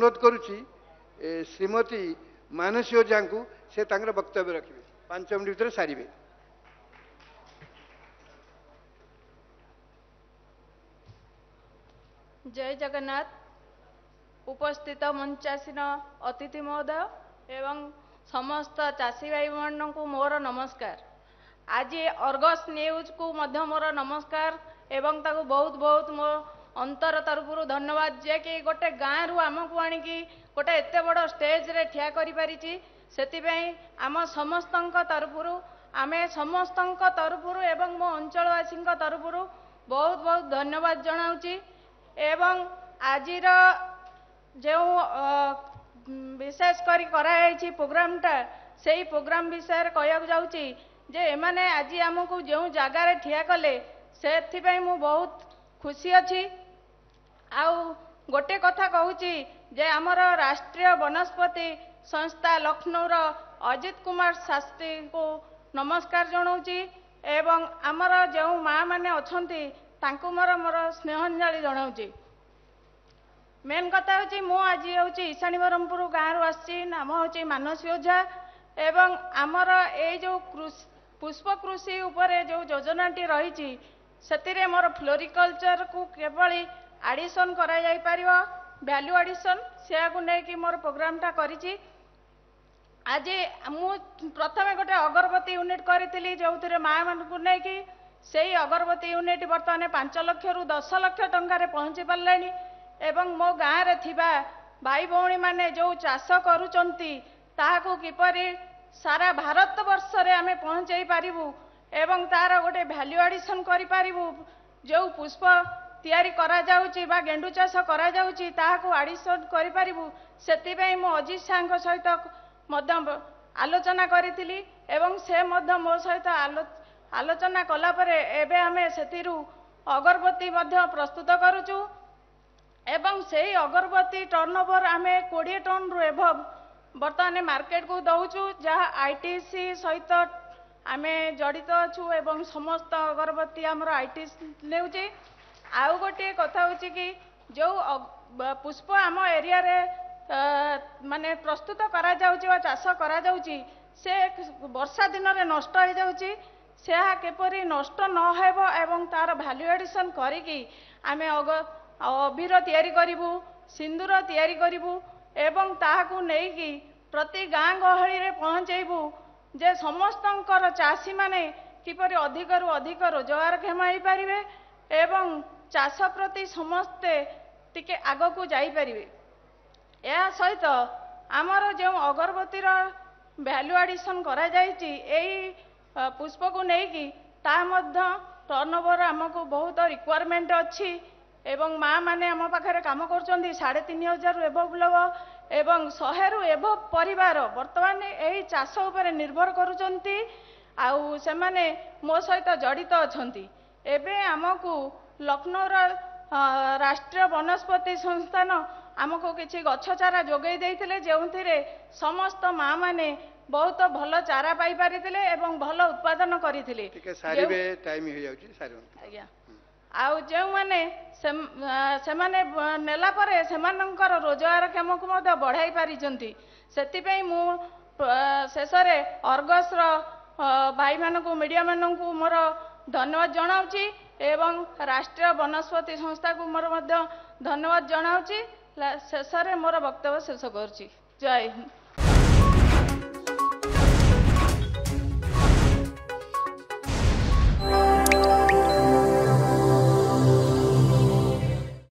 ଅନୁରୋଧ କରୁଛି ଏ, ଶ୍ରୀମତୀ ମାନସୀ ଓଝାଙ୍କୁ ସେ ତାଙ୍କର ବକ୍ତବ୍ୟ ରଖିବେ। ପାଞ୍ଚ ମିନିଟ୍ ଭିତରେ ସାରିବେ। ଜୟ ଜଗନ୍ନାଥ। ଉପସ୍ଥିତ ମଞ୍ଚାସୀନ ଅତିଥି ମହୋଦୟ ଏବଂ ସମସ୍ତ ଚାଷୀ ଭାଇମାନଙ୍କୁ ମୋର ନମସ୍କାର। ଆଜି ଅର୍ଗସ୍ ନ୍ୟୁଜ୍କୁ ମଧ୍ୟ ମୋର ନମସ୍କାର ଏବଂ ତାକୁ ବହୁତ ବହୁତ ମୋ ଅନ୍ତର ତରଫରୁ ଧନ୍ୟବାଦ ଯିଏକି ଗୋଟେ ଗାଁରୁ ଆମକୁ ଆଣିକି ଗୋଟେ ଏତେ ବଡ଼ ଷ୍ଟେଜ୍ରେ ଠିଆ କରିପାରିଛି। ସେଥିପାଇଁ ଆମ ସମସ୍ତଙ୍କ ତରଫରୁ ଆମେ ସମସ୍ତଙ୍କ ତରଫରୁ ଏବଂ ମୋ ଅଞ୍ଚଳବାସୀଙ୍କ ତରଫରୁ ବହୁତ ବହୁତ ଧନ୍ୟବାଦ ଜଣାଉଛି। ଏବଂ ଆଜିର ଯେଉଁ ବିଶେଷ କରି କରାଯାଇଛି ପ୍ରୋଗ୍ରାମଟା ସେଇ ପ୍ରୋଗ୍ରାମ ବିଷୟରେ କହିବାକୁ ଯାଉଛି ଯେ ଏମାନେ ଆଜି ଆମକୁ ଯେଉଁ ଜାଗାରେ ଠିଆ କଲେ ସେଥିପାଇଁ ମୁଁ ବହୁତ ଖୁସି ଅଛି। ଆଉ ଗୋଟେ କଥା କହୁଛି ଯେ ଆମର ରାଷ୍ଟ୍ରୀୟ ବନସ୍ପତି ସଂସ୍ଥା ଲକ୍ଷ୍ନୌର ଅଜିତ କୁମାର ଶାସ୍ତ୍ରୀଙ୍କୁ ନମସ୍କାର ଜଣାଉଛି ଏବଂ ଆମର ଯେଉଁ ମା' ମାନେ ଅଛନ୍ତି ତାଙ୍କୁ ମୋର ମୋର ସ୍ନେହାଞ୍ଜଳି ଜଣାଉଛି। ମେନ୍ କଥା ହେଉଛି ମୁଁ ଆଜି ହେଉଛି ଇଶାଣୀ ବ୍ରହ୍ମପୁର ଗାଁରୁ ଆସିଛି ନାମ ହେଉଛି ମାନସୀ ଓଝା ଏବଂ ଆମର ଏଇ ଯେଉଁ ପୁଷ୍ପ କୃଷି ଉପରେ ଯେଉଁ ଯୋଜନାଟି ରହିଛି ସେଥିରେ ମୋର ଫ୍ଲୋରିକଲଚରକୁ କିଭଳି ଆଡ଼ିସନ୍ କରାଯାଇପାରିବ ଭ୍ୟାଲ୍ୟୁ ଆଡ଼ିସନ୍ ସେୟାକୁ ନେଇକି ମୋର ପ୍ରୋଗ୍ରାମଟା କରିଛି। ଆଜି ମୁଁ ପ୍ରଥମେ ଗୋଟେ ଅଗରବତୀ ୟୁନିଟ୍ କରିଥିଲି ଯେଉଁଥିରେ ମାଆମାନଙ୍କୁ ନେଇକି ସେଇ ଅଗରବତୀ ୟୁନିଟ୍ ବର୍ତ୍ତମାନ ପାଞ୍ଚ ଲକ୍ଷରୁ ଦଶ ଲକ୍ଷ ଟଙ୍କାରେ ପହଞ୍ଚି ପାରିଲାଣି ଏବଂ ମୋ ଗାଁରେ ଥିବା ଭାଇ ଭଉଣୀମାନେ ଯେଉଁ ଚାଷ କରୁଛନ୍ତି ତାହାକୁ କିପରି ସାରା ଭାରତ ବର୍ଷରେ ଆମେ ପହଞ୍ଚାଇ ପାରିବୁ ଏବଂ ତାର ଗୋଟେ ଭ୍ୟାଲ୍ୟୁ ଆଡ଼ିସନ୍ କରିପାରିବୁ। ଯେଉଁ ପୁଷ୍ପ ତିଆରି କରାଯାଉଛି ବା ଗେଣ୍ଡୁ ଚାଷ କରାଯାଉଛି ତାହାକୁ ଆଡ଼ିସନ୍ କରିପାରିବୁ। ସେଥିପାଇଁ ମୁଁ ଅଜିତ ସାର୍ଙ୍କ ସହିତ ମଧ୍ୟ ଆଲୋଚନା କରିଥିଲି ଏବଂ ସେ ମଧ୍ୟ ମୋ ସହିତ ଆଲୋ ଆଲୋଚନା କଲା ପରେ ଏବେ ଆମେ ସେଥିରୁ ଅଗରବତୀ ମଧ୍ୟ ପ୍ରସ୍ତୁତ କରୁଛୁ। ଏବଂ ସେହି ଅଗରବତୀ ଟର୍ଣ୍ଣଓଭର ଆମେ କୋଡ଼ିଏ ଟନ୍ରୁ ଏଭବ ବର୍ତ୍ତମାନ ମାର୍କେଟକୁ ଦେଉଛୁ ଯାହା ଆଇଟିସି ସହିତ ଆମେ ଜଡ଼ିତ ଅଛୁ ଏବଂ ସମସ୍ତ ଅଗରବତୀ ଆମର ଆଇଟିସି ନେଉଛି ଆଉ ଗୋଟିଏ କଥା ହେଉଛି କି ଯେଉଁ ପୁଷ୍ପ ଆମ ଏରିଆରେ ମାନେ ପ୍ରସ୍ତୁତ କରାଯାଉଛି ବା ଚାଷ କରାଯାଉଛି ସେ ବର୍ଷା ଦିନରେ ନଷ୍ଟ ହେଇଯାଉଛି। ସେହା କିପରି ନଷ୍ଟ ନ ହେବ ଏବଂ ତାର ଭ୍ୟାଲ୍ୟୁ ଆଡ଼ିସନ୍ କରିକି ଆମେ ଅଭିର ତିଆରି କରିବୁ ସିନ୍ଦୁର ତିଆରି କରିବୁ ଏବଂ ତାହାକୁ ନେଇକି ପ୍ରତି ଗାଁ ଗହଳିରେ ପହଞ୍ଚେଇବୁ ଯେ ସମସ୍ତଙ୍କର ଚାଷୀମାନେ କିପରି ଅଧିକରୁ ଅଧିକ ରୋଜଗାରକ୍ଷମ ହେଇପାରିବେ ଏବଂ ଚାଷ ପ୍ରତି ସମସ୍ତେ ଟିକେ ଆଗକୁ ଯାଇପାରିବେ। ଏହା ସହିତ ଆମର ଯେଉଁ ଅଗରବତୀର ଭ୍ୟାଲ୍ୟୁ ଆଡ଼ିସନ୍ କରାଯାଇଛି ଏଇ ପୁଷ୍ପକୁ ନେଇକି ତାହା ମଧ୍ୟ ଟର୍ଣ୍ଣଓଭର ଆମକୁ ବହୁତ ରିକ୍ୱାରମେଣ୍ଟ ଅଛି ଏବଂ ମା ମାନେ ଆମ ପାଖରେ କାମ କରୁଛନ୍ତି ସାଢ଼େ ତିନି ହଜାରରୁ ଏଭବ ଲୋକ ଏବଂ ଶହେରୁ ଏଭବ ପରିବାର ବର୍ତ୍ତମାନ ଏହି ଚାଷ ଉପରେ ନିର୍ଭର କରୁଛନ୍ତି। ଆଉ ସେମାନେ ମୋ ସହିତ ଜଡ଼ିତ ଅଛନ୍ତି। ଏବେ ଆମକୁ ଲକ୍ଷ୍ନୌର ଅ, ରାଷ୍ଟ୍ରୀୟ ବନସ୍ପତି ସଂସ୍ଥାନ ଆମକୁ କିଛି ଗଛ ଚାରା ଯୋଗାଇ ଦେଇଥିଲେ। ଯେଉଁଥିରେ ସମସ୍ତ ମା ମାନେ ବହୁତ ଭଲ ଚାରା ପାଇପାରିଥିଲେ ଏବଂ ଭଲ ଉତ୍ପାଦନ କରିଥିଲେ। ଟିକେ ସାରିବେ ଟାଇମ୍ ହେଇଯାଉଛି ସାରନ୍ତୁ। ଆଜ୍ଞା। ଆଉ ଯେଉଁମାନେ ସେମ- ଆ, ସେମାନେ ନେଲା ପରେ ସେମାନଙ୍କର ରୋଜଗାରକ୍ଷମକୁ ମଧ୍ୟ ବଢ଼ାଇ ପାରିଛନ୍ତି। ସେଥିପାଇଁ ମୁଁ ଶେଷରେ ଅର୍ଗସର ଭାଇମାନଙ୍କୁ ମିଡ଼ିଆମାନଙ୍କୁ ମୋର ଧନ୍ୟବାଦ ଜଣାଉଛି ଏବଂ ରାଷ୍ଟ୍ରୀୟ ବନସ୍ପତି ସଂସ୍ଥାକୁ ମୋର ମଧ୍ୟ ଧନ୍ୟବାଦ ଜଣାଉଛି। ଶେଷରେ ମୋର ବକ୍ତବ୍ୟ ଶେଷ କରୁଛି। ଜୟ ହିନ୍ଦ।